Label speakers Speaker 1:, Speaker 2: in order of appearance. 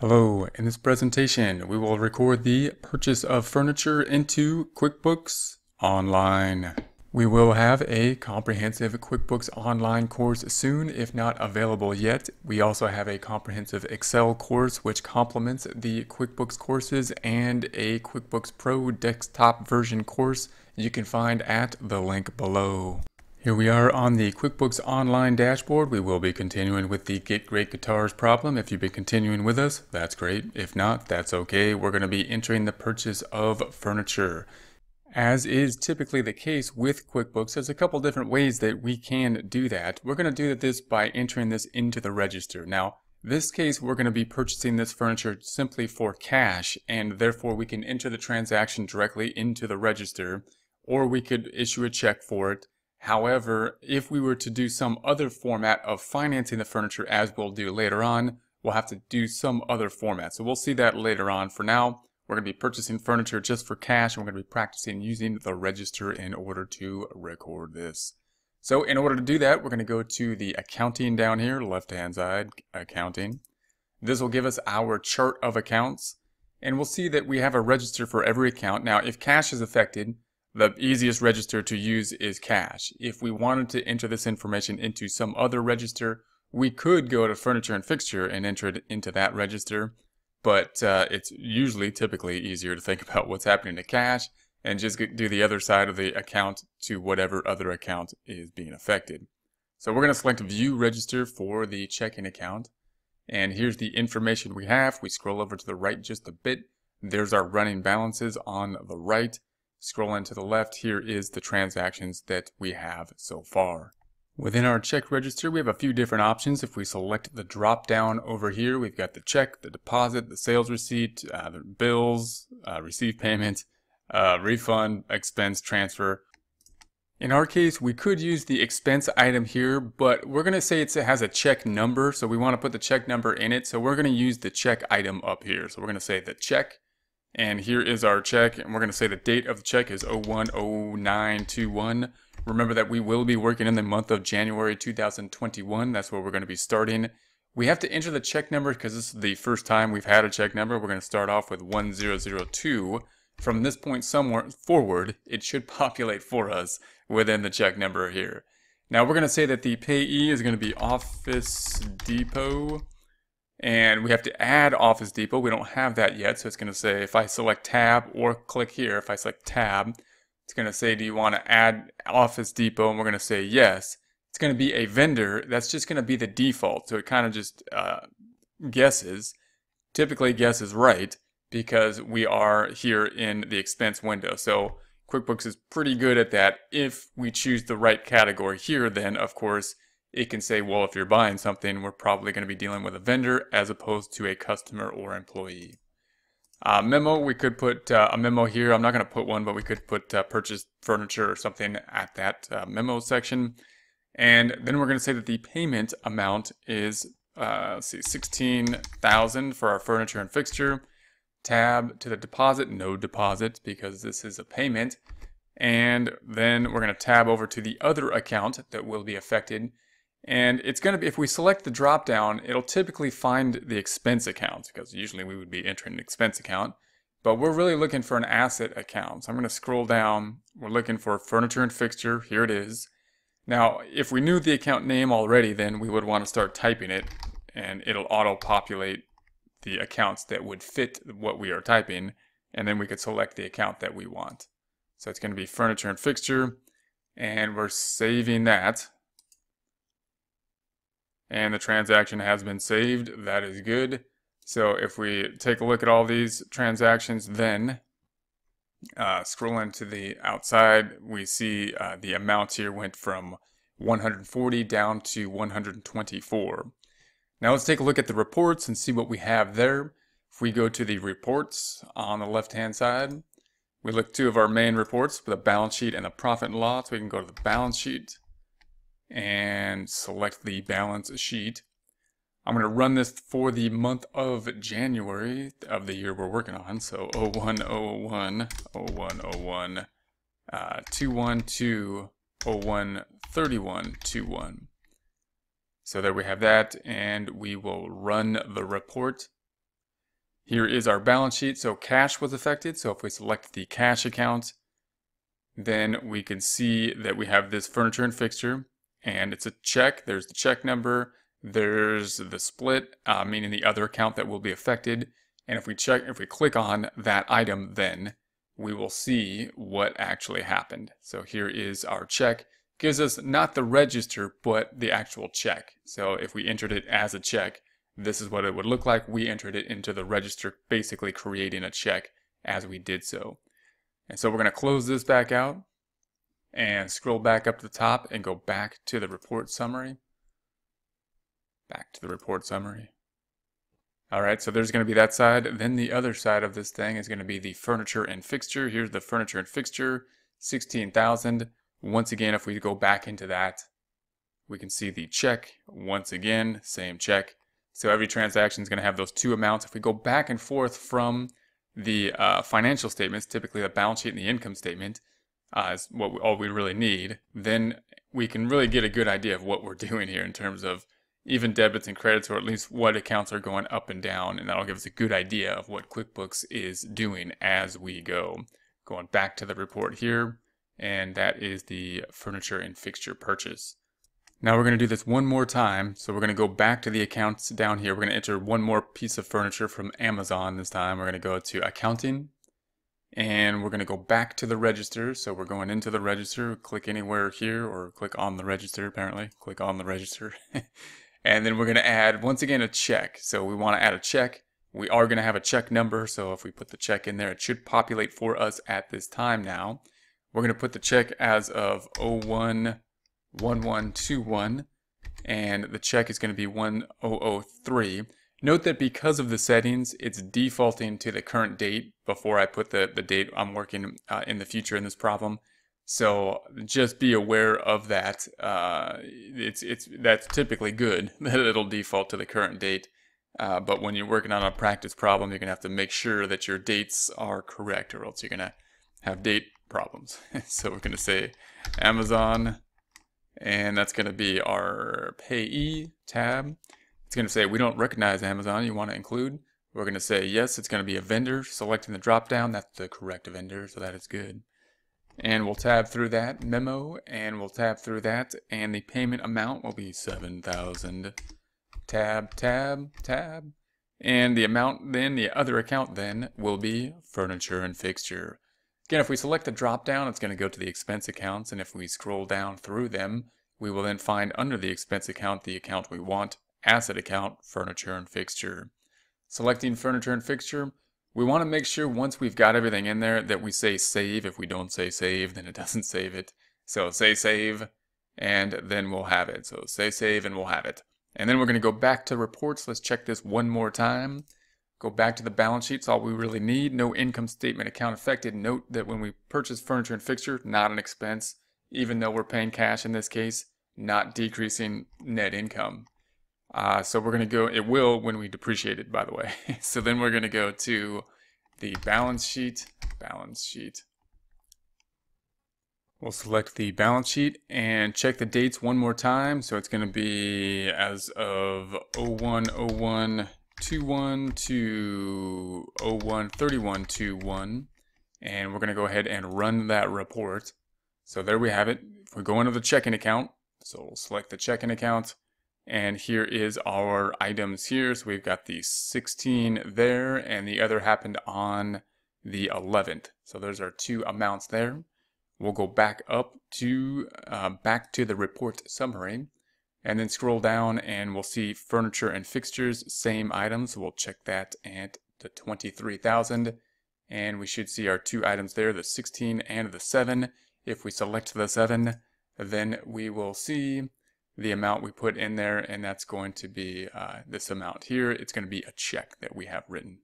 Speaker 1: Hello, in this presentation we will record the purchase of furniture into QuickBooks Online. We will have a comprehensive QuickBooks Online course soon, if not available yet. We also have a comprehensive Excel course which complements the QuickBooks courses and a QuickBooks Pro desktop version course you can find at the link below. Here we are on the QuickBooks Online dashboard. We will be continuing with the Get Great Guitars problem. If you've been continuing with us, that's great. If not, that's okay. We're going to be entering the purchase of furniture. As is typically the case with QuickBooks, there's a couple different ways that we can do that. We're going to do this by entering this into the register. Now, this case, we're going to be purchasing this furniture simply for cash, and therefore we can enter the transaction directly into the register, or we could issue a check for it However, if we were to do some other format of financing the furniture as we'll do later on, we'll have to do some other format. So we'll see that later on. For now, we're going to be purchasing furniture just for cash and we're going to be practicing using the register in order to record this. So in order to do that, we're going to go to the accounting down here, left hand side, accounting. This will give us our chart of accounts and we'll see that we have a register for every account. Now, if cash is affected, the easiest register to use is cash. If we wanted to enter this information into some other register, we could go to furniture and fixture and enter it into that register, but uh, it's usually typically easier to think about what's happening to cash and just do the other side of the account to whatever other account is being affected. So we're going to select view register for the checking account. And here's the information we have. We scroll over to the right just a bit. There's our running balances on the right. Scrolling to the left, here is the transactions that we have so far. Within our check register, we have a few different options. If we select the drop down over here, we've got the check, the deposit, the sales receipt, uh, the bills, uh, receive payment, uh, refund, expense, transfer. In our case, we could use the expense item here, but we're going to say it has a check number, so we want to put the check number in it. So we're going to use the check item up here. So we're going to say the check and here is our check, and we're going to say the date of the check is 010921. Remember that we will be working in the month of January 2021. That's where we're going to be starting. We have to enter the check number because this is the first time we've had a check number. We're going to start off with 1002. From this point somewhere forward, it should populate for us within the check number here. Now we're going to say that the payee is going to be Office Depot and we have to add Office Depot. We don't have that yet, so it's going to say if I select tab or click here, if I select tab, it's going to say, do you want to add Office Depot? And we're going to say yes. It's going to be a vendor. That's just going to be the default. So it kind of just uh, guesses, typically guesses right, because we are here in the expense window. So QuickBooks is pretty good at that. If we choose the right category here, then of course, it can say, well, if you're buying something, we're probably going to be dealing with a vendor as opposed to a customer or employee. Uh, memo, we could put uh, a memo here. I'm not going to put one, but we could put uh, purchase furniture or something at that uh, memo section. And then we're going to say that the payment amount is, uh, let's see, 16,000 for our furniture and fixture. Tab to the deposit, no deposit because this is a payment. And then we're going to tab over to the other account that will be affected and it's going to be, if we select the drop down, it'll typically find the expense account because usually we would be entering an expense account. But we're really looking for an asset account. So I'm going to scroll down. We're looking for furniture and fixture. Here it is. Now, if we knew the account name already, then we would want to start typing it and it'll auto-populate the accounts that would fit what we are typing. And then we could select the account that we want. So it's going to be furniture and fixture. And we're saving that and the transaction has been saved. That is good. So if we take a look at all these transactions, then uh, scrolling to the outside, we see uh, the amounts here went from 140 down to 124. Now let's take a look at the reports and see what we have there. If we go to the reports on the left hand side, we look two of our main reports, the balance sheet and the profit and loss. We can go to the balance sheet and select the balance sheet. I'm going to run this for the month of January of the year we're working on. So 0101, 0101, uh, 212, 01, 31, 21. So there we have that, and we will run the report. Here is our balance sheet. So cash was affected. So if we select the cash account, then we can see that we have this furniture and fixture and it's a check. There's the check number. There's the split, uh, meaning the other account that will be affected. And if we check, if we click on that item, then we will see what actually happened. So here is our check. Gives us not the register, but the actual check. So if we entered it as a check, this is what it would look like. We entered it into the register, basically creating a check as we did so. And so we're going to close this back out and scroll back up to the top and go back to the report summary. Back to the report summary. All right, so there's going to be that side. Then the other side of this thing is going to be the furniture and fixture. Here's the furniture and fixture, 16,000. Once again, if we go back into that, we can see the check. Once again, same check. So every transaction is going to have those two amounts. If we go back and forth from the uh, financial statements, typically the balance sheet and the income statement uh, is what we, all we really need, then we can really get a good idea of what we're doing here in terms of even debits and credits, or at least what accounts are going up and down, and that'll give us a good idea of what QuickBooks is doing as we go. Going back to the report here, and that is the furniture and fixture purchase. Now we're going to do this one more time. So we're going to go back to the accounts down here. We're going to enter one more piece of furniture from Amazon this time. We're going to go to accounting and we're going to go back to the register. So we're going into the register, click anywhere here or click on the register apparently. Click on the register. and then we're going to add once again a check. So we want to add a check. We are going to have a check number. So if we put the check in there, it should populate for us at this time now. We're going to put the check as of 011121 and the check is going to be 1003. Note that because of the settings, it's defaulting to the current date before I put the, the date I'm working uh, in the future in this problem. So just be aware of that. Uh, it's it's that's typically good that it'll default to the current date. Uh, but when you're working on a practice problem, you're gonna have to make sure that your dates are correct, or else you're gonna have date problems. so we're gonna say Amazon and that's going to be our payee tab. It's going to say we don't recognize Amazon. You want to include. We're going to say yes. It's going to be a vendor. Selecting the drop down. That's the correct vendor, so that is good. And we'll tab through that memo, and we'll tab through that, and the payment amount will be seven thousand. Tab, tab, tab, and the amount then, the other account then, will be furniture and fixture. Again, if we select the drop down, it's going to go to the expense accounts, and if we scroll down through them, we will then find under the expense account the account we want, asset account, furniture and fixture. Selecting furniture and fixture, we want to make sure once we've got everything in there that we say save. If we don't say save, then it doesn't save it. So say save, and then we'll have it. So say save and we'll have it. And then we're going to go back to reports. Let's check this one more time. Go back to the balance sheets, all we really need. No income statement account affected. Note that when we purchase furniture and fixture, not an expense, even though we're paying cash in this case, not decreasing net income. Uh, so we're going to go, it will when we depreciate it, by the way. so then we're going to go to the balance sheet, balance sheet. We'll select the balance sheet and check the dates one more time. So it's going to be as of 0101 21 to 01 31 21 and we're going to go ahead and run that report. So there we have it. If we go into the checking account, so we'll select the checking account and here is our items here. So we've got the 16 there and the other happened on the 11th. So there's our two amounts there. We'll go back up to uh, back to the report summary and then scroll down and we'll see furniture and fixtures, same items. We'll check that at the 23,000 and we should see our two items there, the 16 and the 7. If we select the 7, then we will see the amount we put in there and that's going to be uh, this amount here. It's going to be a check that we have written.